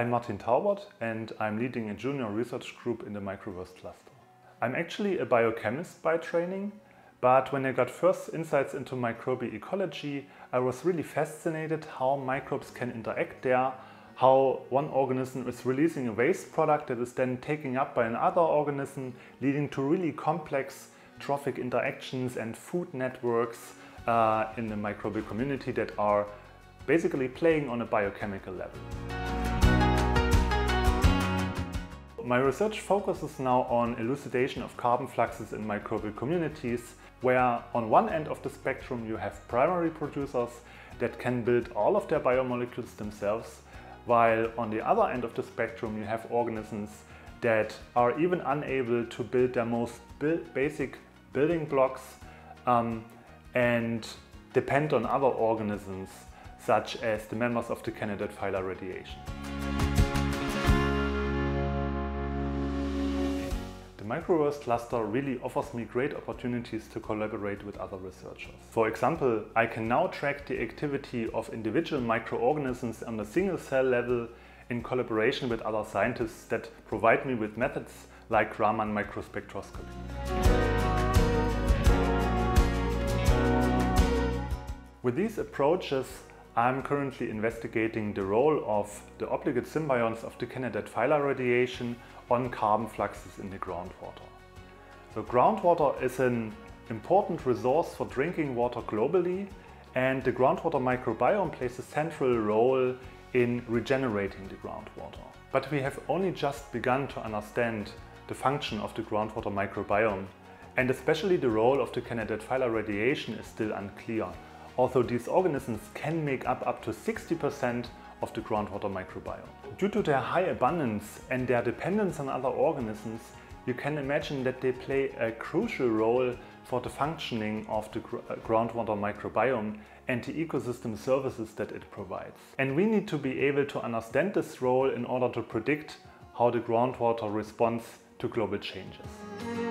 I'm Martin Taubert and I'm leading a junior research group in the Microverse cluster. I'm actually a biochemist by training, but when I got first insights into microbial ecology, I was really fascinated how microbes can interact there, how one organism is releasing a waste product that is then taken up by another organism, leading to really complex trophic interactions and food networks uh, in the microbial community that are basically playing on a biochemical level. My research focuses now on elucidation of carbon fluxes in microbial communities where on one end of the spectrum you have primary producers that can build all of their biomolecules themselves while on the other end of the spectrum you have organisms that are even unable to build their most basic building blocks um, and depend on other organisms such as the members of the candidate phyla radiation. Microverse cluster really offers me great opportunities to collaborate with other researchers. For example, I can now track the activity of individual microorganisms on a single cell level in collaboration with other scientists that provide me with methods like Raman microspectroscopy. With these approaches, I'm currently investigating the role of the obligate symbionts of the candidate phyla radiation on carbon fluxes in the groundwater. So groundwater is an important resource for drinking water globally and the groundwater microbiome plays a central role in regenerating the groundwater. But we have only just begun to understand the function of the groundwater microbiome and especially the role of the candidate phyla radiation is still unclear although these organisms can make up up to 60% of the groundwater microbiome. Due to their high abundance and their dependence on other organisms, you can imagine that they play a crucial role for the functioning of the uh, groundwater microbiome and the ecosystem services that it provides. And we need to be able to understand this role in order to predict how the groundwater responds to global changes.